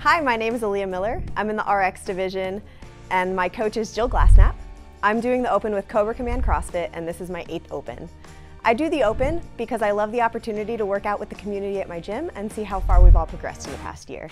Hi, my name is Ellia Miller. I'm in the RX division and my coach is Jill Glassnap. I'm doing the Open with Cobra Command CrossFit and this is my eighth Open. I do the Open because I love the opportunity to work out with the community at my gym and see how far we've all progressed in the past year.